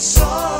só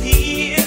Here.